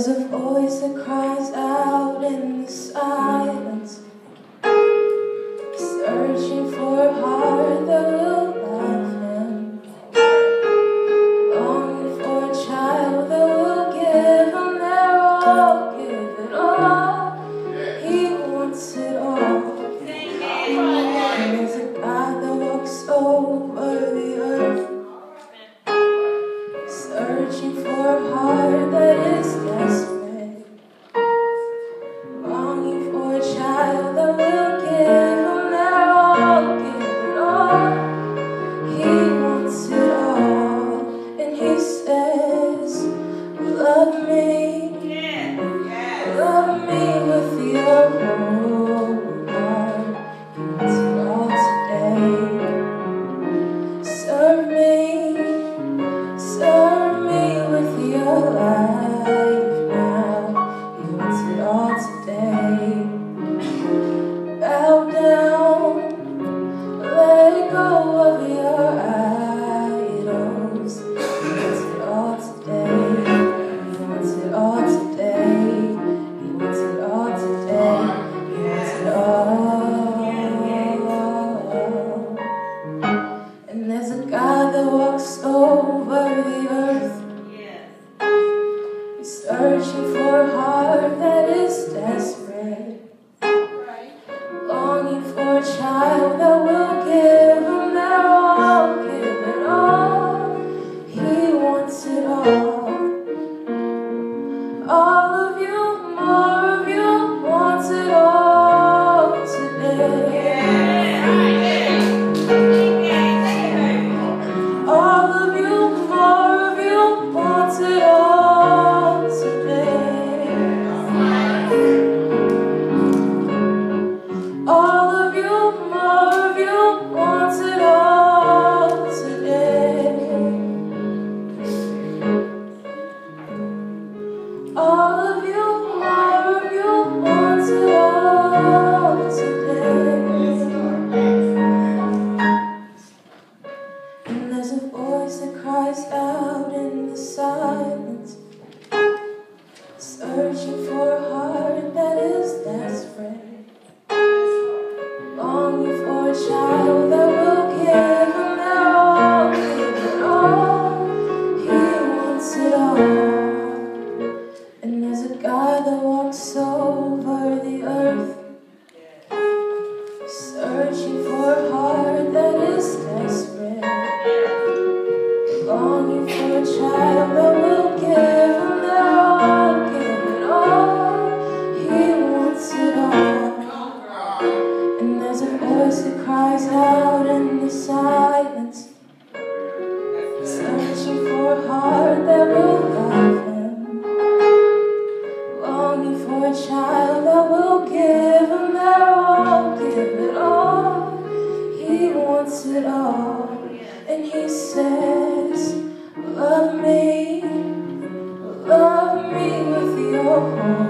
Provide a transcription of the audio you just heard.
There's a voice that cries out in the silence. love me. God walks over the earth. home.